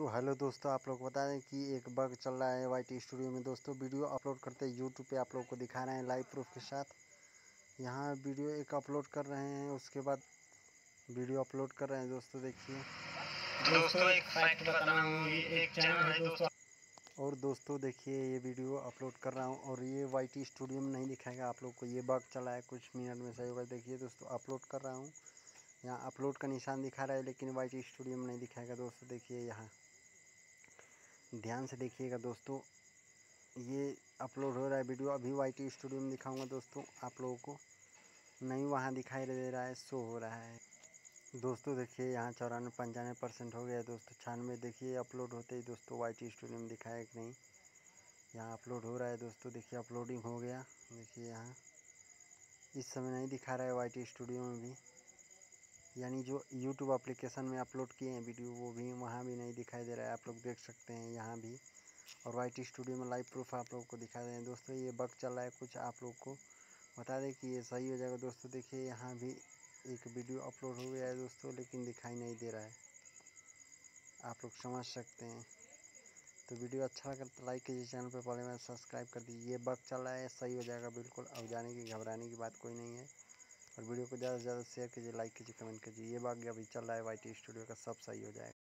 दोस्तों हेलो दोस्तों आप लोग को बता दें कि एक बग चल रहा है वाई टी स्टूडियो में। दोस्तों वीडियो अपलोड करते हैं यूट्यूब पे आप लोग को दिखा रहे हैं लाइव प्रूफ के साथ। यहाँ वीडियो एक अपलोड कर रहे हैं उसके बाद वीडियो अपलोड कर रहे हैं। दोस्तों देखिए। दोस्तों एक फैक्ट बता रहा ये एक चैनल है दोस्तों। और दोस्तों देखिए ये वीडियो अपलोड कर रहा हूँ और ये वाई टी स्टूडियो में नहीं दिखाएगा आप लोग को। ये बग चला है कुछ मिनट में सही होगा। देखिए दोस्तों अपलोड कर रहा हूँ। यहाँ अपलोड का निशान दिखा रहा है लेकिन वाई टी स्टूडियो में नहीं दिखाएगा। दोस्तों देखिए यहाँ। ध्यान से देखिएगा दोस्तों, ये अपलोड हो रहा है वीडियो अभी वाई टी स्टूडियो में दिखाऊँगा दोस्तों आप लोगों को। नहीं, वहाँ दिखाई दे रहा है शो हो रहा है। दोस्तों देखिए, यहाँ चौरानवे, पंचानवे परसेंट हो गया दोस्तों। छानवे देखिए अपलोड होते ही दोस्तों वाई टी स्टूडियो में दिखाया कि नहीं। यहाँ अपलोड हो रहा है दोस्तों, देखिए अपलोडिंग हो गया। देखिए यहाँ। इस समय नहीं दिखा रहा है वाई टी स्टूडियो में भी। यानी जो यूट्यूब एप्लीकेशन में अपलोड किए हैं वीडियो वो भी वहाँ भी नहीं दिखाई दे रहा है। आप लोग देख सकते हैं यहाँ भी। और वाई टी स्टूडियो में लाइव प्रूफ आप लोग को दिखा रहे हैं। दोस्तों, ये बग चल रहा है कुछ आप लोग को बता दें कि ये सही हो जाएगा। दोस्तों, देखिए, यहाँ भी एक वीडियो अपलोड हो गया है दोस्तों, लेकिन दिखाई नहीं दे रहा है। आप लोग समझ सकते हैं। तो वीडियो अच्छा लगा तो लाइक कीजिए चैनल पर पहले मैं सब्सक्राइब कर दीजिए। ये बग चल रहा है, सही हो जाएगा, बिल्कुल। अब जाने की, घबराने की बात कोई नहीं है। और वीडियो को ज़्यादा से ज़्यादा शेयर कीजिए लाइक कीजिए कमेंट कीजिए। ये बाग अभी चल रहा है वाई टी स्टूडियो का सब सही हो जाएगा।